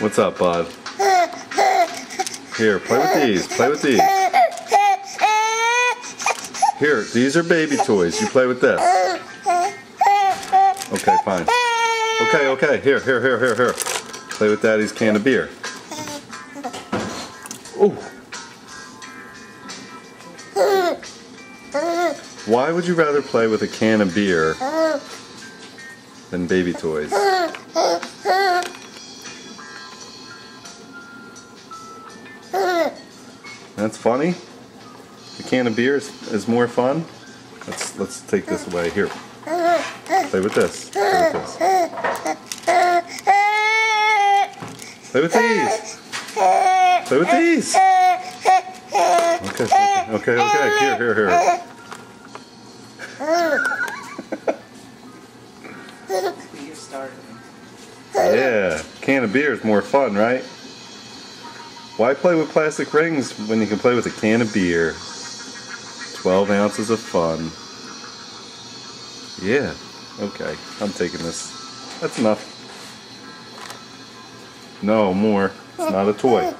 What's up, bud? Here, play with these. Play with these. Here, these are baby toys. You play with this. Okay, fine. Okay, okay. Here, here, here, here, here. Play with daddy's can of beer. Ooh. Why would you rather play with a can of beer than baby toys? That's funny. The can of beer is, is more fun. Let's let's take this away. Here. Play with this. Play with this. Play with these. Play with these. Okay, okay, okay. Here, here, here. Started. Yeah, can of beer is more fun, right? Why play with plastic rings when you can play with a can of beer? 12 ounces of fun. Yeah, okay, I'm taking this. That's enough. No, more. It's not a toy.